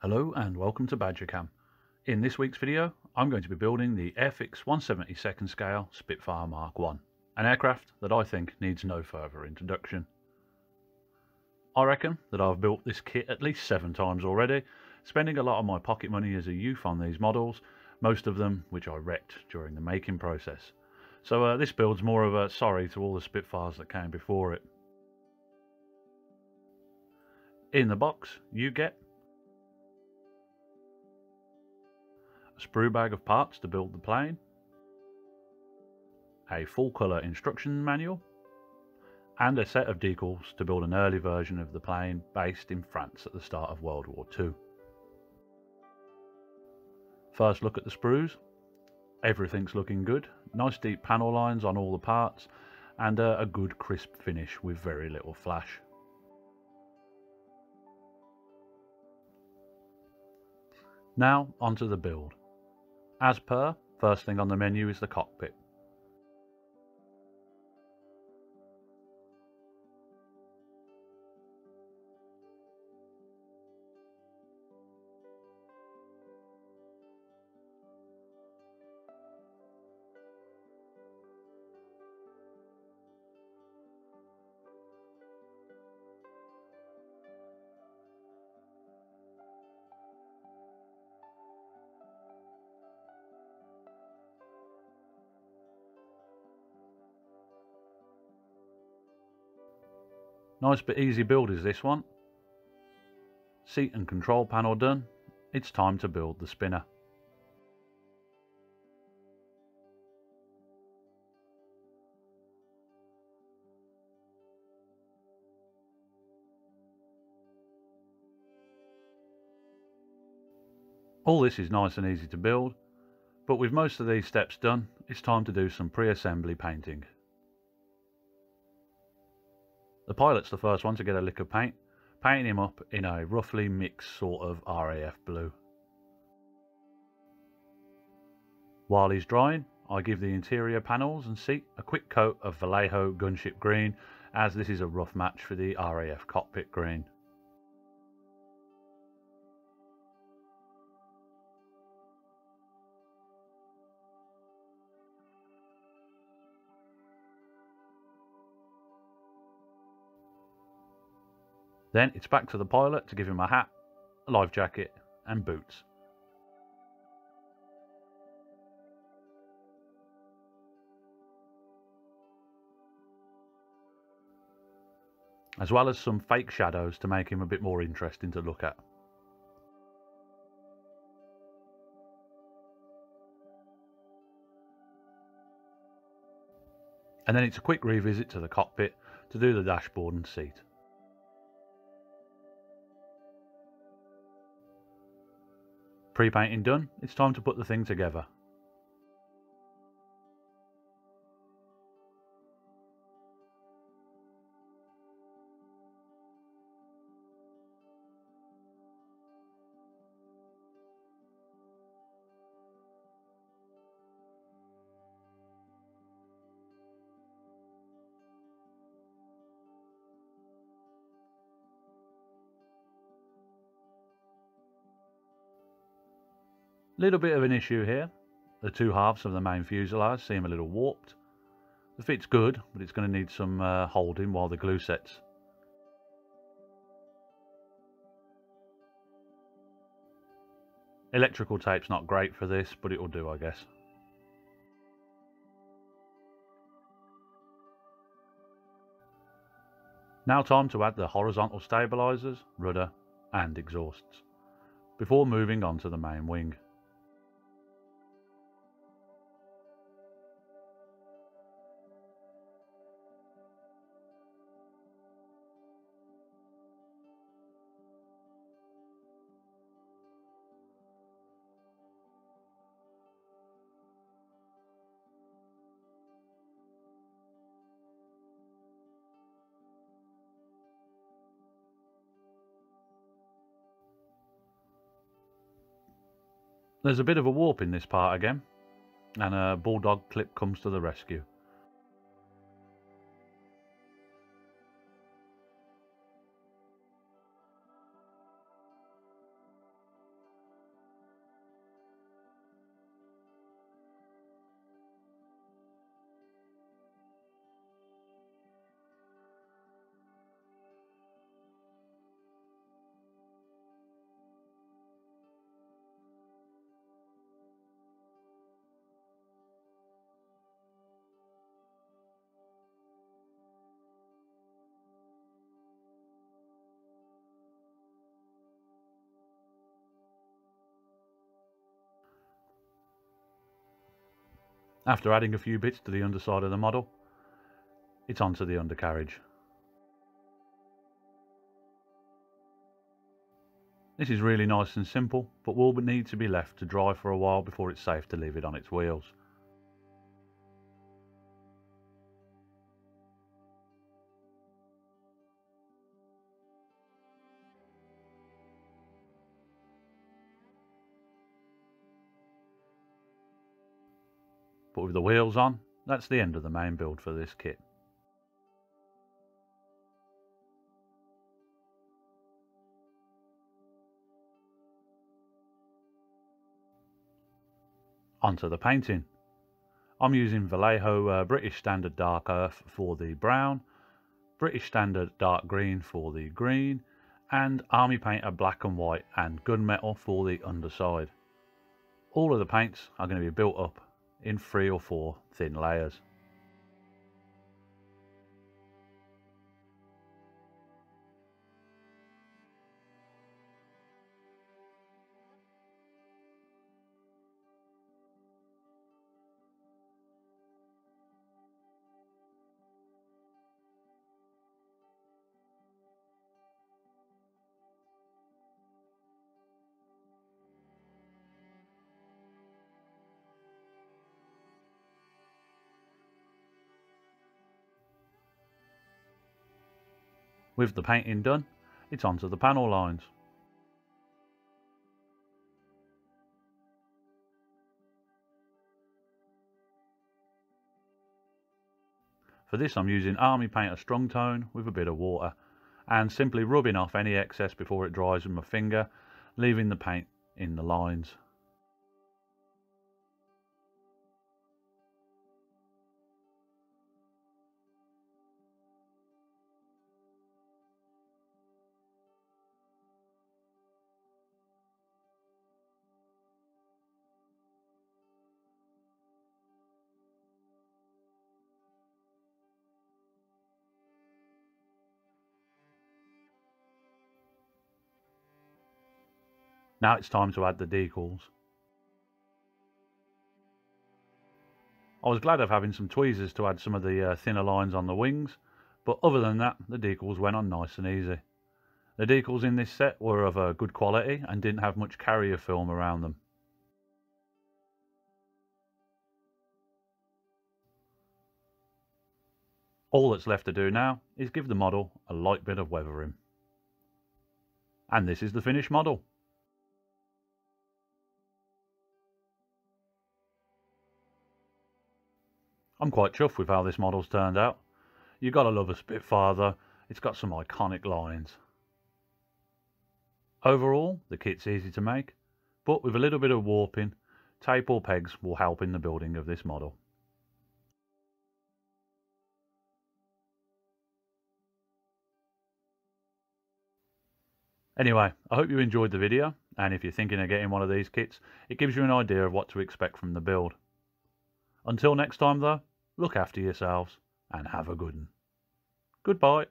Hello and welcome to BadgerCam. In this week's video I'm going to be building the Airfix 170 second scale Spitfire Mark 1, an aircraft that I think needs no further introduction. I reckon that I've built this kit at least seven times already, spending a lot of my pocket money as a youth on these models, most of them which I wrecked during the making process. So uh, this build's more of a sorry to all the Spitfires that came before it. In the box you get a sprue bag of parts to build the plane, a full colour instruction manual, and a set of decals to build an early version of the plane based in France at the start of World War II. First look at the sprues. Everything's looking good. Nice deep panel lines on all the parts and a, a good crisp finish with very little flash. Now onto the build. As per, first thing on the menu is the cockpit. Nice but easy build is this one. Seat and control panel done. It's time to build the spinner. All this is nice and easy to build, but with most of these steps done, it's time to do some pre-assembly painting. The pilot's the first one to get a lick of paint, painting him up in a roughly mixed sort of RAF blue. While he's drying, I give the interior panels and seat a quick coat of Vallejo gunship green as this is a rough match for the RAF cockpit green. Then it's back to the pilot to give him a hat, a life jacket and boots. As well as some fake shadows to make him a bit more interesting to look at. And then it's a quick revisit to the cockpit to do the dashboard and seat. Pre-painting done, it's time to put the thing together. Little bit of an issue here. The two halves of the main fuselage seem a little warped. The fit's good, but it's going to need some uh, holding while the glue sets. Electrical tape's not great for this, but it will do, I guess. Now time to add the horizontal stabilisers, rudder and exhausts, before moving on to the main wing. There's a bit of a warp in this part again, and a bulldog clip comes to the rescue. After adding a few bits to the underside of the model, it's onto the undercarriage. This is really nice and simple, but will need to be left to dry for a while before it's safe to leave it on its wheels. But with the wheels on, that's the end of the main build for this kit. Onto the painting. I'm using Vallejo uh, British Standard Dark Earth for the brown, British Standard Dark Green for the green, and Army Painter Black and White and Gunmetal for the underside. All of the paints are going to be built up in three or four thin layers. With the painting done, it's onto the panel lines. For this I'm using Army Painter Strong Tone with a bit of water and simply rubbing off any excess before it dries with my finger, leaving the paint in the lines. Now it's time to add the decals. I was glad of having some tweezers to add some of the uh, thinner lines on the wings, but other than that, the decals went on nice and easy. The decals in this set were of a good quality and didn't have much carrier film around them. All that's left to do now is give the model a light bit of weathering. And this is the finished model. I'm quite chuffed with how this model's turned out. You gotta love a Spitfire though, it's got some iconic lines. Overall, the kit's easy to make, but with a little bit of warping, tape or pegs will help in the building of this model. Anyway, I hope you enjoyed the video, and if you're thinking of getting one of these kits, it gives you an idea of what to expect from the build. Until next time though, look after yourselves and have a good one. Goodbye.